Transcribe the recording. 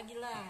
lagi lah.